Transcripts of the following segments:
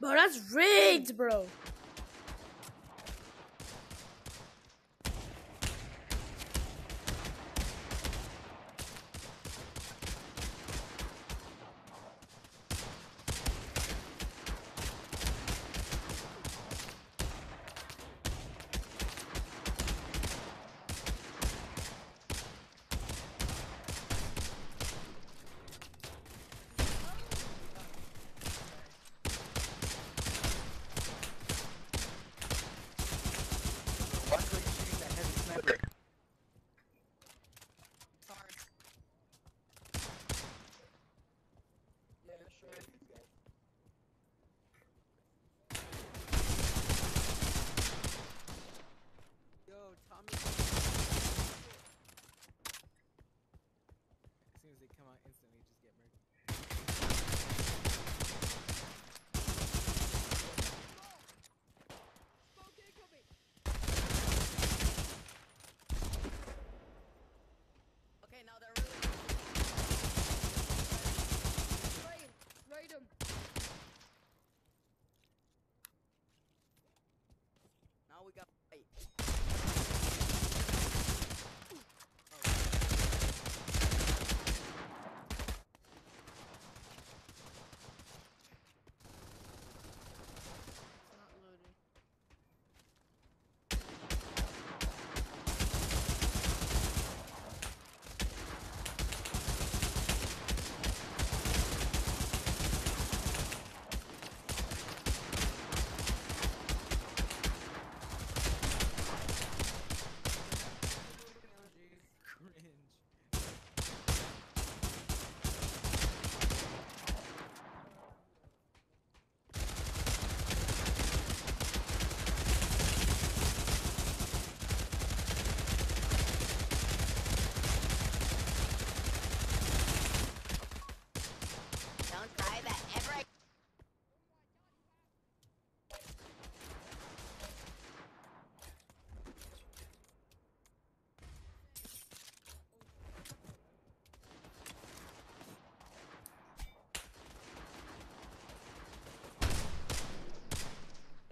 Bro, that's rigged, bro. Come out instantly, just get murdered.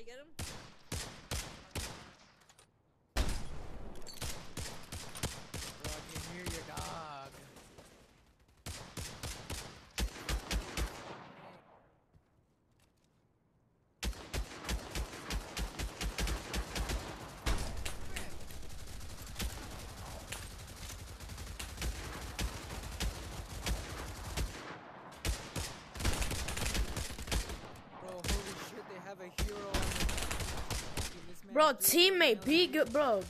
I get him? Bro, I can hear your dog. Bro, holy shit, they have a hero on the Fucking this man Bro, teammate, be good, bro.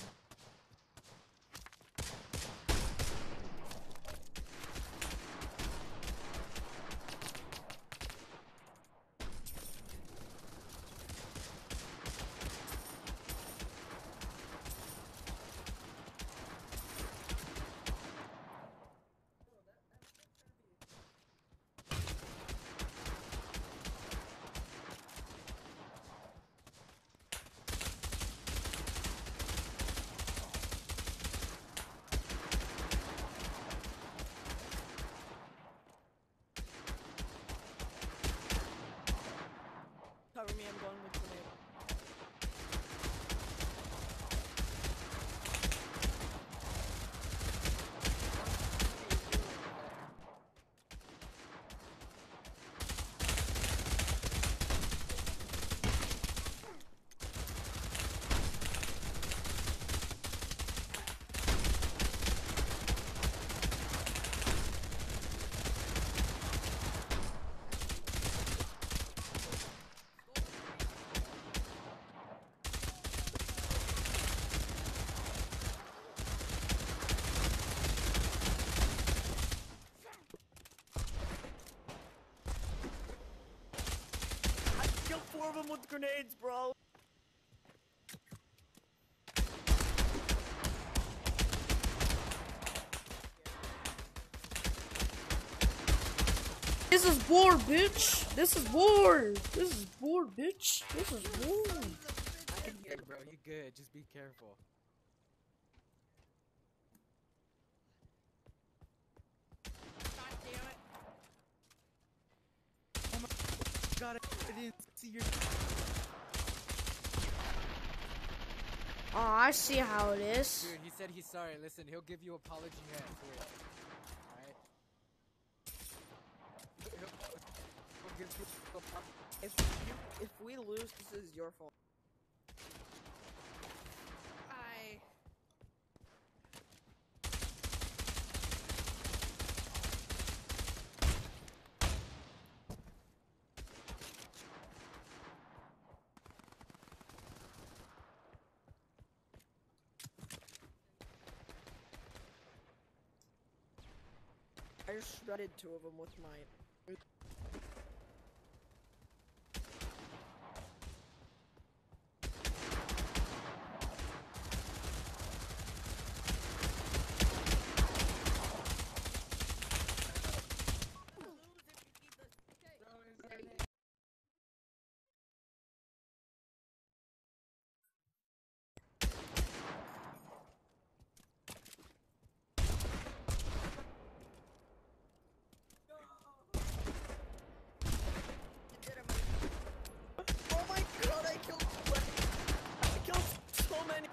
Cover me, I'm going with grenade. I killed four of them with grenades, bro. This is war, bitch. This is war. This is war, bitch. This is war. I can hear, bro. You good? Just be careful. God damn it. god, I didn't see your. Oh, I see how it is. Dude, he said he's sorry. Listen, he'll give you apology here for it. Alright? He'll, he'll give you apology. If if we lose, this is your fault. I just shredded two of them with my. Oh my god, I killed. I killed so many.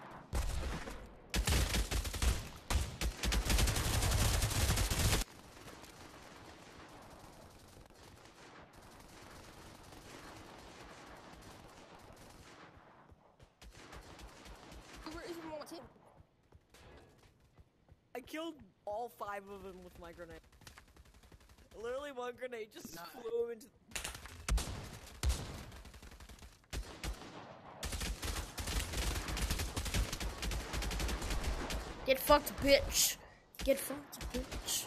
I killed all five of them with my grenade. Literally, one grenade just Nah. flew into. Get fucked, bitch. Get fucked, bitch.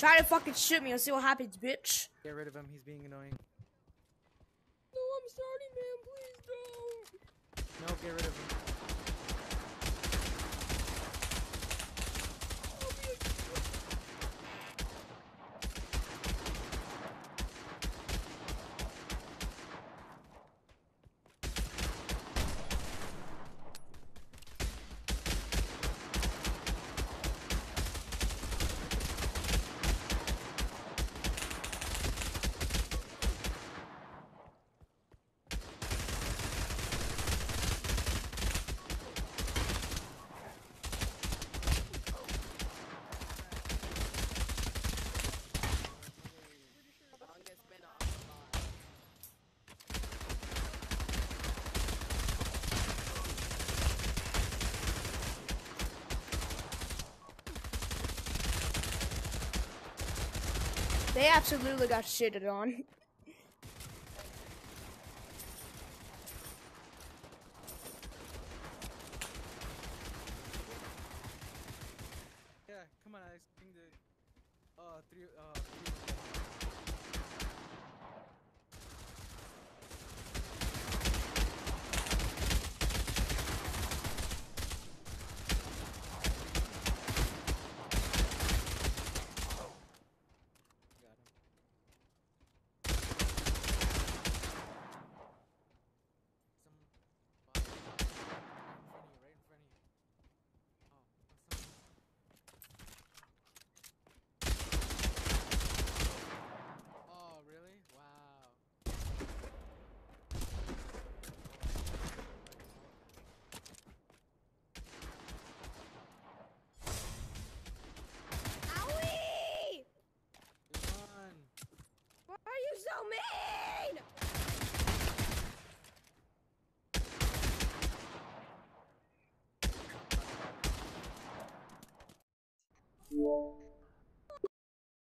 Try to fucking shoot me and see what happens, bitch. Get rid of him, he's being annoying. No, I'm sorry, man. Please don't. No, get rid of him. They absolutely got shitted on.